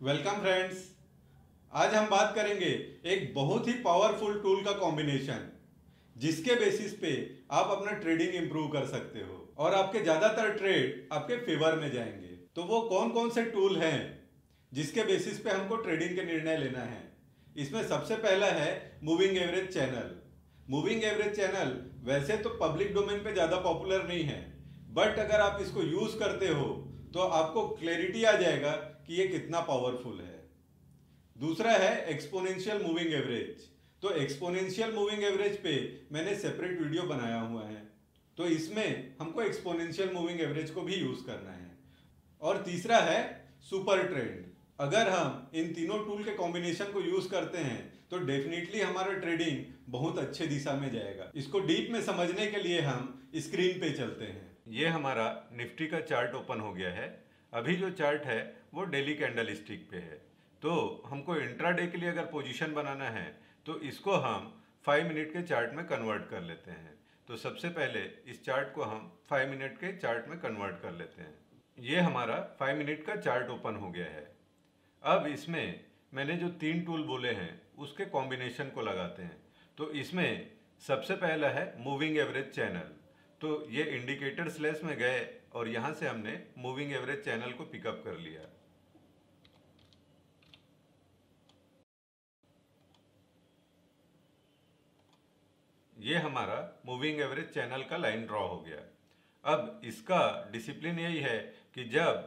Welcome friends आज हम बात करेंगे एक बहुत ही पावरफुल टूल का कॉम्बिनेशन जिसके बेसिस पे आप अपना ट्रेडिंग इंप्रूव कर सकते हो और आपके ज़्यादातर ट्रेड आपके फेवर में जाएँगे। तो वो कौन कौन से टूल हैं, जिसके बेसिस पे हमको ट्रेडिंग के निर्णय लेना है? इसमें सबसे पहला है moving average channel moving average channel वैसे तो पब्लिक डोमेन पे ज़्यादा पॉपुलर नहीं है बट अगर आप इसको यूज़ करते हो तो आपको क्लैरिटी आ जाएगा कि ये कितना पावरफुल है। दूसरा है एक्सपोनेंशियल मूविंग एवरेज तो एक्सपोनेंशियल मूविंग एवरेज पे मैंने सेपरेट वीडियो बनाया हुआ है। तो इसमें हमको एक्सपोनेंशियल मूविंग एवरेज को भी यूज़ करना है। और तीसरा है सुपर ट्रेंड अगर हम इन तीनों टूल के कॉम्बिनेशन को यूज़ करते हैं तो डेफिनेटली हमारा ट्रेडिंग बहुत अच्छे दिशा में जाएगा। इसको डीप में समझने के लिए हम स्क्रीन पे चलते हैं। ये हमारा निफ्टी का चार्ट ओपन हो गया है। अभी जो चार्ट है, वो डेली कैंडल स्टिक पे है। तो हमको इंट्राडे के लिए अगर पोजीशन बनाना है तो इसको हम फाइव मिनट के चार्ट में कन्वर्ट कर लेते हैं। तो सबसे पहले इस चार्ट को हम फाइव मिनट के चार्ट में कन्वर्ट कर लेते हैं। ये हमारा फाइव मिनट का चार्ट ओपन हो गया है। अब इसमें मैंने जो तीन टूल बोले हैं, उसके कॉम्बिनेशन को लगाते हैं। तो इसमें सबसे पहला है मूविंग एवरेज चैनल। तो ये इंडिकेटर स्लेस में गए और यहाँ से हमने मूविंग एवरेज चैनल को पिकअप कर लिया। ये हमारा मूविंग एवरेज चैनल का लाइन ड्रॉ हो गया। अब इसका डिसिप्लिन यही है कि जब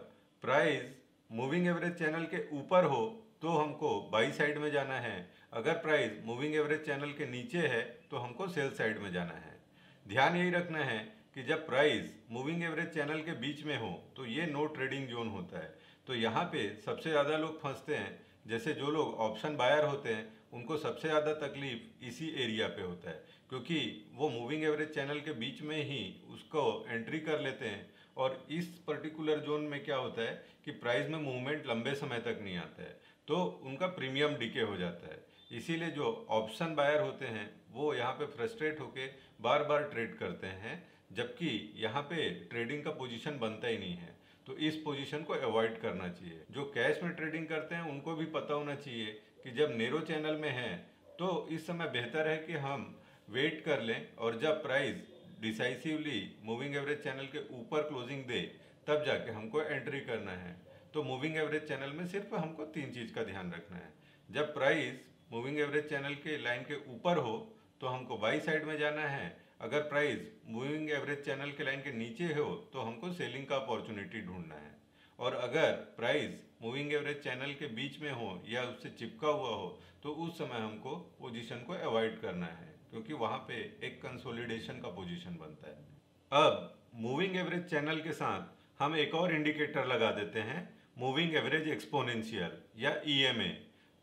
प्राइस मूविंग एवरेज चैनल के ऊपर हो तो हमको बाई साइड में जाना है। अगर प्राइस मूविंग एवरेज चैनल के नीचे है तो हमको सेल साइड में जाना है। ध्यान यही रखना है कि जब प्राइस मूविंग एवरेज चैनल के बीच में हो तो ये नो ट्रेडिंग जोन होता है। तो यहाँ पे सबसे ज़्यादा लोग फंसते हैं। जैसे जो लोग ऑप्शन बायर होते हैं, उनको सबसे ज़्यादा तकलीफ़ इसी एरिया पे होता है। क्योंकि वो मूविंग एवरेज चैनल के बीच में ही उसको एंट्री कर लेते हैं। और इस पर्टिकुलर जोन में क्या होता है कि प्राइस में मूवमेंट लंबे समय तक नहीं आता है। तो उनका प्रीमियम डिके हो जाता है। इसीलिए जो ऑप्शन बायर होते हैं, वो यहाँ पे फ्रस्ट्रेट होके बार बार ट्रेड करते हैं। जबकि यहाँ पे ट्रेडिंग का पोजीशन बनता ही नहीं है। तो इस पोजीशन को अवॉइड करना चाहिए। जो कैश में ट्रेडिंग करते हैं, उनको भी पता होना चाहिए कि जब नेरो चैनल में है तो इस समय बेहतर है कि हम वेट कर लें और जब price decisively moving average channel के ऊपर क्लोजिंग दे, तब जाके हमको एंट्री करना है। तो मूविंग एवरेज चैनल में सिर्फ़ हमको तीन चीज़ का ध्यान रखना है। जब प्राइस मूविंग एवरेज चैनल के लाइन के ऊपर हो तो हमको बाई साइड में जाना है अगर प्राइस मूविंग एवरेज चैनल के लाइन के नीचे हो तो हमको सेलिंग का अपॉर्चुनिटी ढूंढना है। और अगर प्राइस मूविंग एवरेज चैनल के बीच में हो या उससे चिपका हुआ हो तो उस समय हमको पोजीशन को अवॉइड करना है, क्योंकि वहाँ पे एक कंसोलिडेशन का पोजीशन बनता है। अब मूविंग एवरेज चैनल के साथ हम एक और इंडिकेटर लगा देते हैं मूविंग एवरेज एक्सपोनेंशियल या ईएमए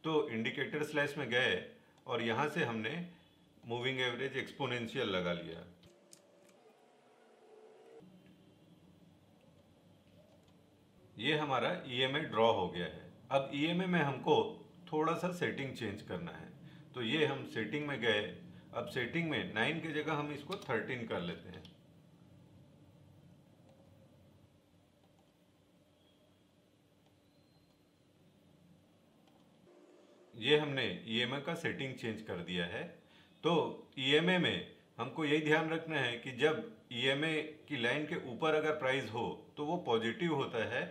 तो इंडिकेटर स्लैश में गए और यहाँ से हमने मूविंग एवरेज एक्सपोनेंशियल लगा लिया ये हमारा ईएमए ड्रॉ हो गया है। अब ई ईएमए में हमको थोड़ा सा सेटिंग चेंज करना है। तो ये हम सेटिंग में गए। अब सेटिंग में नाइन की जगह हम इसको थर्टीन कर लेते हैं। ये हमने ईएमए का सेटिंग चेंज कर दिया है। तो ईएमए में हमको यही ध्यान रखना है कि जब ईएमए की लाइन के ऊपर अगर प्राइस हो तो वो पॉजिटिव होता है।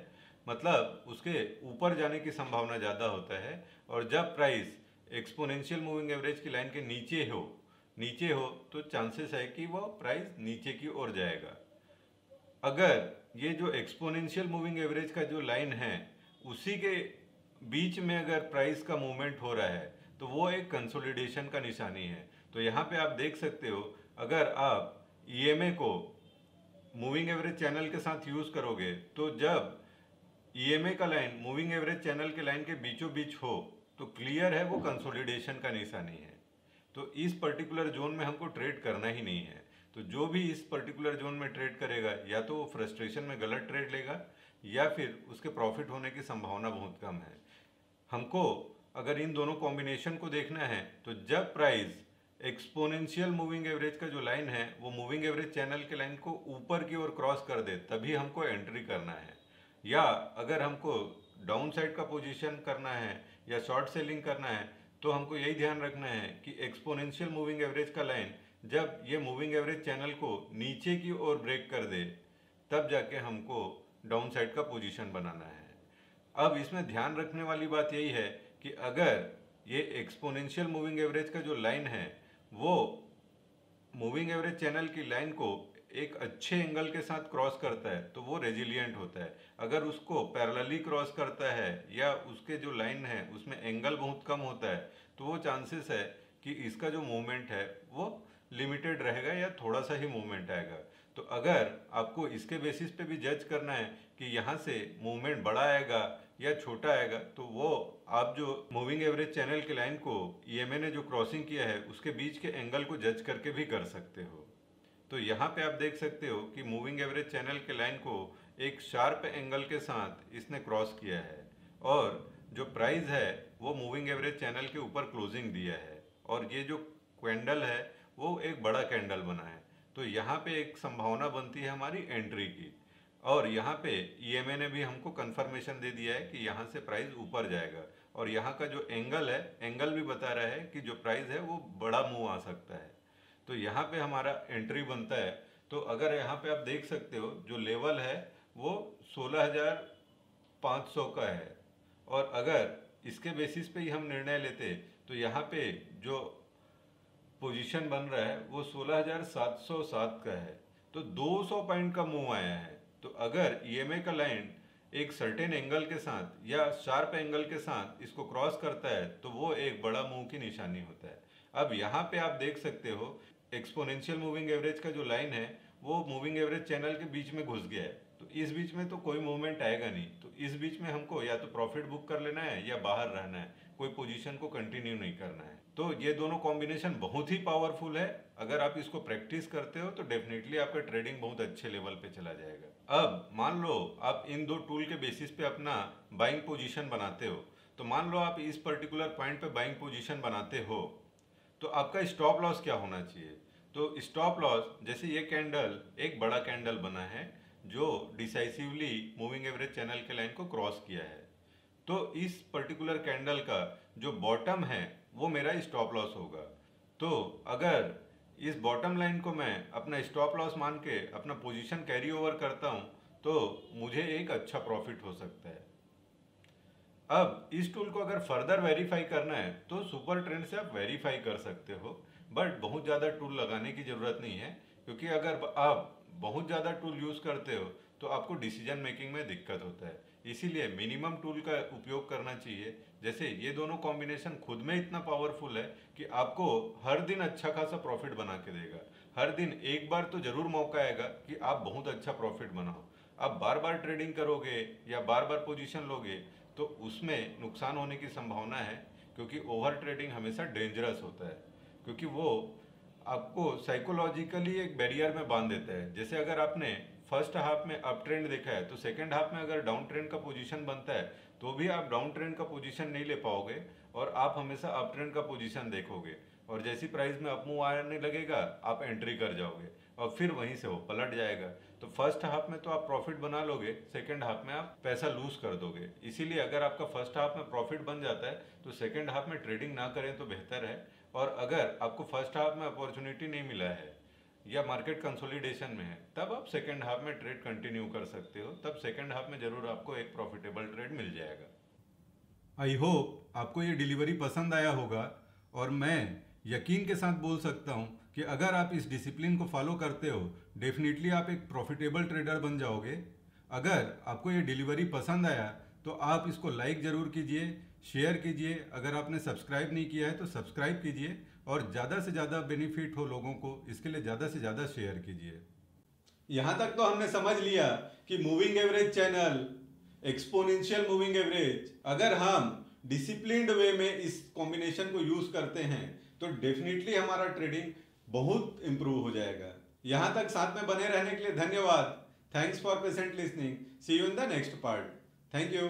मतलब उसके ऊपर जाने की संभावना ज़्यादा होता है। और जब प्राइस एक्सपोनेंशियल मूविंग एवरेज की लाइन के नीचे हो नीचे हो तो चांसेस है कि वो प्राइस नीचे की ओर जाएगा। अगर ये जो एक्सपोनेंशियल मूविंग एवरेज का जो लाइन है, उसी के बीच में अगर प्राइस का मूवमेंट हो रहा है तो वो एक कंसोलिडेशन का निशानी है। तो यहाँ पे आप देख सकते हो, अगर आप ईएमए को मूविंग एवरेज चैनल के साथ यूज़ करोगे तो जब ईएमए का लाइन मूविंग एवरेज चैनल के लाइन के बीचों बीच हो तो क्लियर है वो कंसोलिडेशन का निशानी है। तो इस पर्टिकुलर जोन में हमको ट्रेड करना ही नहीं है। तो जो भी इस पर्टिकुलर जोन में ट्रेड करेगा, या तो वो फ्रस्ट्रेशन में गलत ट्रेड लेगा, या फिर उसके प्रॉफिट होने की संभावना बहुत कम है। हमको अगर इन दोनों कॉम्बिनेशन को देखना है तो जब प्राइस एक्सपोनेंशियल मूविंग एवरेज का जो लाइन है, वो मूविंग एवरेज चैनल के लाइन को ऊपर की ओर क्रॉस कर दे, तभी हमको एंट्री करना है। या अगर हमको डाउन साइड का पोजीशन करना है या शॉर्ट सेलिंग करना है तो हमको यही ध्यान रखना है कि एक्सपोनेंशियल मूविंग एवरेज का लाइन जब ये मूविंग एवरेज चैनल को नीचे की ओर ब्रेक कर दे, तब जाके हमको डाउन साइड का पोजीशन बनाना है। अब इसमें ध्यान रखने वाली बात यही है कि अगर ये एक्सपोनेंशियल मूविंग एवरेज का जो लाइन है, वो मूविंग एवरेज चैनल की लाइन को एक अच्छे एंगल के साथ क्रॉस करता है तो वो रेजिलियंट होता है। अगर उसको पैरेलली क्रॉस करता है या उसके जो लाइन है, उसमें एंगल बहुत कम होता है तो वो चांसेस है कि इसका जो मूवमेंट है, वो लिमिटेड रहेगा या थोड़ा सा ही मूवमेंट आएगा। तो अगर आपको इसके बेसिस पे भी जज करना है कि यहाँ से मूवमेंट बड़ा आएगा या छोटा आएगा तो वो आप जो मूविंग एवरेज चैनल के लाइन को ई ने जो क्रॉसिंग किया है, उसके बीच के एंगल को जज करके भी कर सकते हो। तो यहाँ पे आप देख सकते हो कि मूविंग एवरेज चैनल के लाइन को एक शार्प एंगल के साथ इसने क्रॉस किया है और जो प्राइस है, वो मूविंग एवरेज चैनल के ऊपर क्लोजिंग दिया है और ये जो कैंडल है, वो एक बड़ा कैंडल बना है। तो यहाँ पे एक संभावना बनती है हमारी एंट्री की। और यहाँ पे ईएमए ने भी हमको कंफर्मेशन दे दिया है कि यहाँ से प्राइस ऊपर जाएगा। और यहाँ का जो एंगल है एंगल भी बता रहा है कि जो प्राइस है वो बड़ा मूव आ सकता है। तो यहाँ पे हमारा एंट्री बनता है। तो अगर यहाँ पे आप देख सकते हो जो लेवल है वो 16,500 का है। और अगर इसके बेसिस पे ही हम निर्णय लेते तो यहाँ पे जो पोजीशन बन रहा है वो 16,707 का है। तो 200 पॉइंट का मूव आया है। तो अगर ई e का लाइन एक सर्टेन एंगल के साथ या शार्प एंगल के साथ इसको क्रॉस करता है तो वो एक बड़ा मुँह की निशानी होता है। अब यहाँ पे आप देख सकते हो एक्सपोनेंशियल मूविंग एवरेज का जो लाइन है, वो मूविंग एवरेज चैनल के बीच में घुस गया है। तो इस बीच में तो कोई मूवमेंट आएगा नहीं। तो इस बीच में हमको या तो प्रॉफिट बुक कर लेना है या बाहर रहना है। कोई पोजीशन को कंटिन्यू नहीं करना है। तो ये दोनों कॉम्बिनेशन बहुत ही पावरफुल है। अगर आप इसको प्रैक्टिस करते हो तो डेफिनेटली आपका ट्रेडिंग बहुत अच्छे लेवल पे चला जाएगा। अब मान लो आप इन दो टूल के बेसिस पे अपना बाइंग पोजीशन बनाते हो तो मान लो आप इस पर्टिकुलर पॉइंट पे बाइंग पोजीशन बनाते हो तो आपका स्टॉप लॉस क्या होना चाहिए? तो स्टॉप लॉस जैसे ये कैंडल एक बड़ा कैंडल बना है, जो डिसाइसिवली मूविंग एवरेज चैनल के लाइन को क्रॉस किया है। तो इस पर्टिकुलर कैंडल का जो बॉटम है वो मेरा स्टॉप लॉस होगा। तो अगर इस बॉटम लाइन को मैं अपना स्टॉप लॉस मान के अपना पोजीशन कैरी ओवर करता हूँ तो मुझे एक अच्छा प्रॉफिट हो सकता है। अब इस टूल को अगर फर्दर वेरीफाई करना है तो सुपर ट्रेंड से आप वेरीफाई कर सकते हो। बट बहुत ज़्यादा टूल लगाने की ज़रूरत नहीं है, क्योंकि अगर आप बहुत ज़्यादा टूल यूज़ करते हो तो आपको डिसीज़न मेकिंग में दिक्कत होता है। इसीलिए मिनिमम टूल का उपयोग करना चाहिए। जैसे ये दोनों कॉम्बिनेशन खुद में इतना पावरफुल है कि आपको हर दिन अच्छा खासा प्रॉफिट बना के देगा। हर दिन एक बार तो ज़रूर मौका आएगा कि आप बहुत अच्छा प्रॉफिट बनाओ। आप बार बार ट्रेडिंग करोगे या बार बार पोजीशन लोगे तो उसमें नुकसान होने की संभावना है, क्योंकि ओवर ट्रेडिंग हमेशा डेंजरस होता है। क्योंकि वो आपको साइकोलॉजिकली एक बैरियर में बाँध देता है। जैसे अगर आपने फ़र्स्ट हाफ़ में अप ट्रेंड देखा है तो सेकेंड हाफ़ में अगर डाउन ट्रेंड का पोजीशन बनता है तो भी आप डाउन ट्रेंड का पोजीशन नहीं ले पाओगे और आप हमेशा अप ट्रेंड का पोजीशन देखोगे। और जैसी प्राइस में अपमूव आने लगेगा, आप एंट्री कर जाओगे और फिर वहीं से वो पलट जाएगा। तो फ़र्स्ट हाफ़ में तो आप प्रॉफिट बना लोगे सेकेंड हाफ़ में आप पैसा लूज कर दोगे। इसीलिए अगर आपका फ़र्स्ट हाफ़ में प्रॉफिट बन जाता है तो सेकेंड हाफ़ में ट्रेडिंग ना करें तो बेहतर है। और अगर आपको फ़र्स्ट हाफ़ में अपॉर्चुनिटी नहीं मिला है, या मार्केट कंसोलिडेशन में है, तब आप सेकेंड हाफ़ में ट्रेड कंटिन्यू कर सकते हो। तब सेकेंड हाफ़ में ज़रूर आपको एक प्रॉफिटेबल ट्रेड मिल जाएगा। आई होप आपको ये डिलीवरी पसंद आया होगा, और मैं यकीन के साथ बोल सकता हूँ कि अगर आप इस डिसिप्लिन को फॉलो करते हो डेफिनेटली आप एक प्रॉफिटेबल ट्रेडर बन जाओगे। अगर आपको ये डिलीवरी पसंद आया तो आप इसको लाइक ज़रूर कीजिए शेयर कीजिए। अगर आपने सब्सक्राइब नहीं किया है तो सब्सक्राइब कीजिए और ज़्यादा से ज़्यादा बेनिफिट हो लोगों को, इसके लिए ज़्यादा से ज़्यादा शेयर कीजिए। यहाँ तक तो हमने समझ लिया कि moving average channel exponential moving average अगर हम डिसिप्लिन्ड वे में इस कॉम्बिनेशन को यूज़ करते हैं तो डेफिनेटली हमारा ट्रेडिंग बहुत इंप्रूव हो जाएगा। यहाँ तक साथ में बने रहने के लिए धन्यवाद। Thanks for patient listening see you in the next part thank you